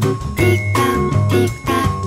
tic tac.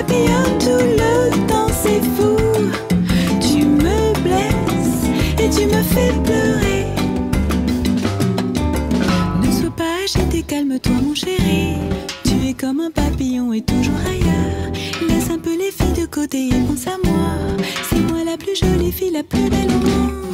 papillonnes tout le temps, c'est fou. Tu me blesses et tu me fais pleurer. Ne sois pas agité, calme-toi, mon chéri. Tu es comme un papillon et toujours ailleurs. Laisse un peu les filles de côté et pense à moi. C'est moi la plus jolie fille, la plus belle au monde.